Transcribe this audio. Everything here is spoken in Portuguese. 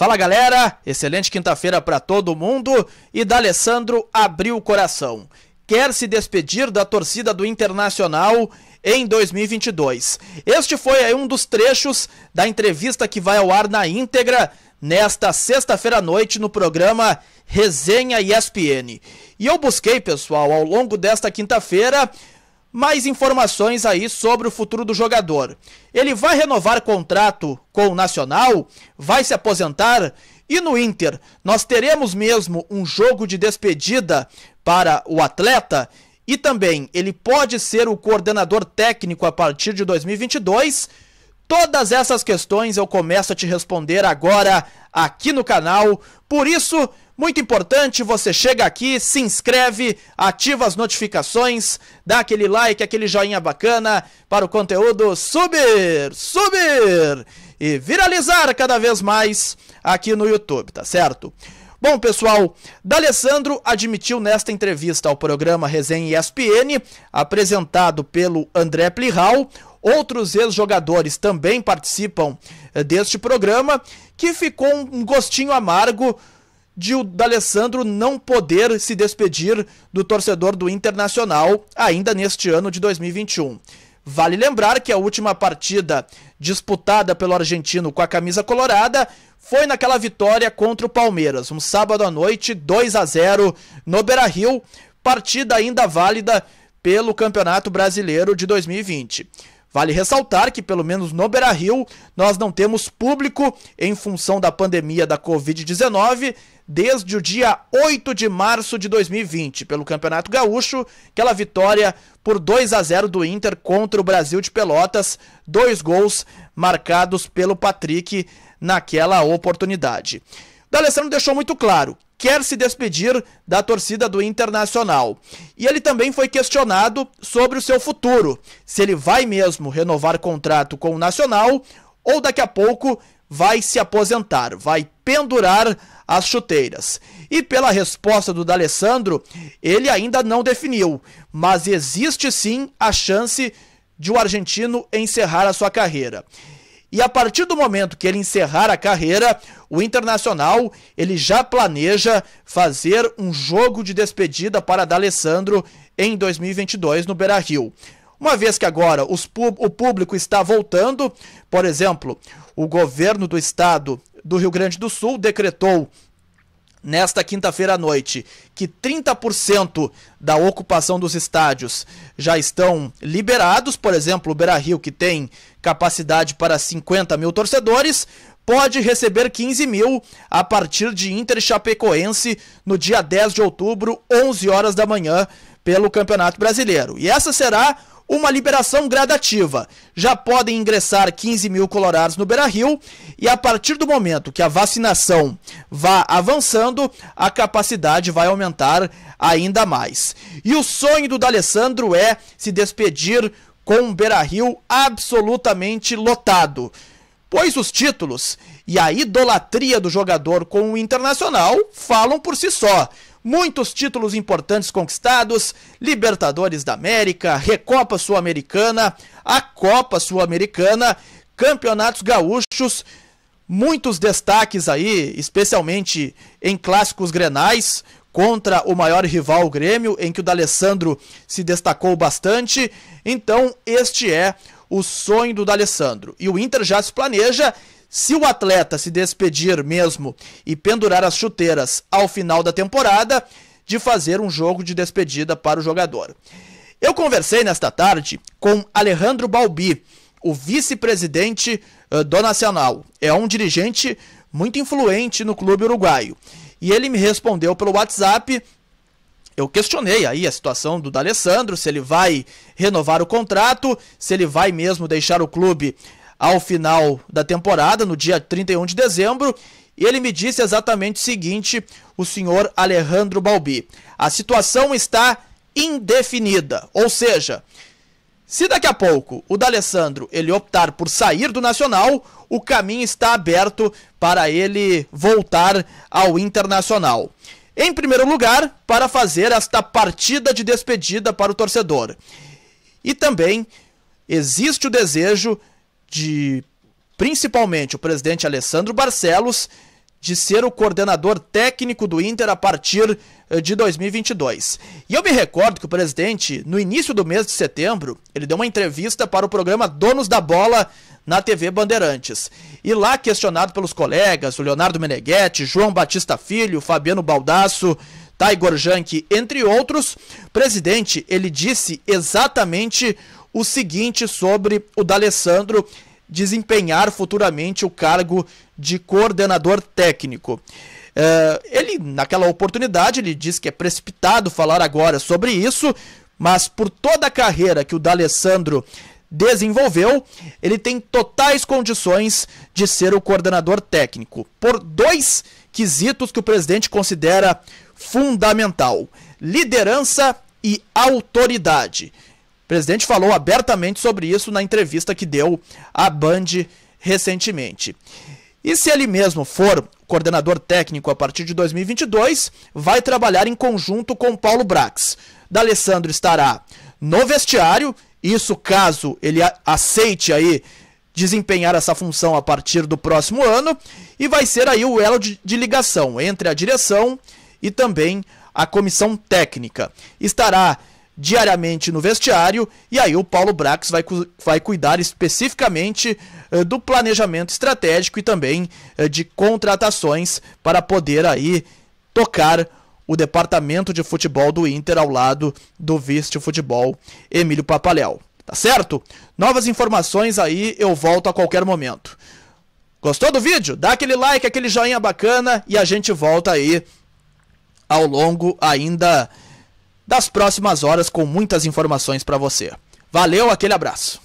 Fala galera, excelente quinta-feira para todo mundo e D'Alessandro abriu o coração. Quer se despedir da torcida do Internacional em 2022. Este foi aí um dos trechos da entrevista que vai ao ar na íntegra nesta sexta-feira à noite no programa Resenha ESPN. E eu busquei, pessoal, ao longo desta quinta-feira, mais informações aí sobre o futuro do jogador. Ele vai renovar contrato com o Nacional? Vai se aposentar? E no Inter, nós teremos mesmo um jogo de despedida para o atleta? E também, ele pode ser o coordenador técnico a partir de 2022? Todas essas questões eu começo a te responder agora aqui no canal. Por isso, muito importante, você chega aqui, se inscreve, ativa as notificações, dá aquele like, aquele joinha bacana para o conteúdo subir, subir e viralizar cada vez mais aqui no YouTube, tá certo? Bom, pessoal, D'Alessandro admitiu nesta entrevista ao programa Resenha ESPN, apresentado pelo André Plihal, outros ex-jogadores também participam eh, deste programa, que ficou um gostinho amargo de o D'Alessandro não poder se despedir do torcedor do Internacional ainda neste ano de 2021. Vale lembrar que a última partida disputada pelo argentino com a camisa colorada foi naquela vitória contra o Palmeiras, um sábado à noite, 2 a 0 no Beira-Rio, partida ainda válida pelo Campeonato Brasileiro de 2020. Vale ressaltar que, pelo menos no Beira Rio, nós não temos público em função da pandemia da Covid-19 desde o dia 8 de março de 2020, pelo Campeonato Gaúcho, aquela vitória por 2 a 0 do Inter contra o Brasil de Pelotas, dois gols marcados pelo Patrick naquela oportunidade. O D'Alessandro deixou muito claro, quer se despedir da torcida do Internacional. E ele também foi questionado sobre o seu futuro, se ele vai mesmo renovar contrato com o Nacional ou daqui a pouco vai se aposentar, vai pendurar as chuteiras. E pela resposta do D'Alessandro, ele ainda não definiu, mas existe sim a chance de o argentino encerrar a sua carreira. E a partir do momento que ele encerrar a carreira, o Internacional ele já planeja fazer um jogo de despedida para D'Alessandro em 2022 no Beira-Rio. Uma vez que agora os, o público está voltando, por exemplo, o governo do estado do Rio Grande do Sul decretou nesta quinta-feira à noite que 30% da ocupação dos estádios já estão liberados, por exemplo, o Beira Rio, que tem capacidade para 50 mil torcedores, pode receber 15 mil a partir de Inter Chapecoense no dia 10 de outubro, 11 horas da manhã, pelo Campeonato Brasileiro. E essa será uma liberação gradativa. Já podem ingressar 15 mil colorados no Beira Rio e a partir do momento que a vacinação vá avançando, a capacidade vai aumentar ainda mais. E o sonho do D'Alessandro é se despedir com o Beira Rio absolutamente lotado. Pois os títulos e a idolatria do jogador com o Internacional falam por si só muitos títulos importantes conquistados: Libertadores da América, Recopa Sul-Americana, a Copa Sul-Americana, Campeonatos Gaúchos, muitos destaques aí, especialmente em clássicos grenais contra o maior rival o Grêmio, em que o D'Alessandro se destacou bastante. Então, este é o sonho do D'Alessandro. E o Inter já se planeja se o atleta se despedir mesmo e pendurar as chuteiras ao final da temporada, de fazer um jogo de despedida para o jogador. Eu conversei nesta tarde com Alejandro Balbi, o vice-presidente uh, do Nacional. É um dirigente muito influente no clube uruguaio. E ele me respondeu pelo WhatsApp. Eu questionei aí a situação do D'Alessandro, se ele vai renovar o contrato, se ele vai mesmo deixar o clube ao final da temporada, no dia 31 de dezembro, e ele me disse exatamente o seguinte, o senhor Alejandro Balbi. A situação está indefinida, ou seja, se daqui a pouco o D'Alessandro ele optar por sair do Nacional, o caminho está aberto para ele voltar ao Internacional. Em primeiro lugar, para fazer esta partida de despedida para o torcedor. E também existe o desejo de principalmente o presidente Alessandro Barcelos de ser o coordenador técnico do Inter a partir eh, de 2022. E eu me recordo que o presidente, no início do mês de setembro, ele deu uma entrevista para o programa Donos da Bola na TV Bandeirantes. E lá, questionado pelos colegas, o Leonardo Meneghetti, João Batista Filho, Fabiano Baldasso, Taigor Jank, entre outros, o presidente, ele disse exatamente o seguinte sobre o D'Alessandro desempenhar futuramente o cargo de coordenador técnico. Uh, ele, naquela oportunidade, ele disse que é precipitado falar agora sobre isso, mas por toda a carreira que o D'Alessandro desenvolveu, ele tem totais condições de ser o coordenador técnico, por dois quesitos que o presidente considera fundamental: liderança e autoridade. Presidente falou abertamente sobre isso na entrevista que deu à Band recentemente. E se ele mesmo for coordenador técnico a partir de 2022, vai trabalhar em conjunto com Paulo Brax. D'Alessandro estará no vestiário, isso caso ele aceite aí desempenhar essa função a partir do próximo ano, e vai ser aí o elo de, de ligação entre a direção e também a comissão técnica. Estará diariamente no vestiário e aí o Paulo Brax vai, vai cuidar especificamente uh, do planejamento estratégico e também uh, de contratações para poder aí tocar o departamento de futebol do Inter ao lado do vice-futebol Emílio Papaléu. Tá certo? Novas informações aí eu volto a qualquer momento. Gostou do vídeo? Dá aquele like, aquele joinha bacana e a gente volta aí ao longo ainda das próximas horas com muitas informações para você. Valeu, aquele abraço.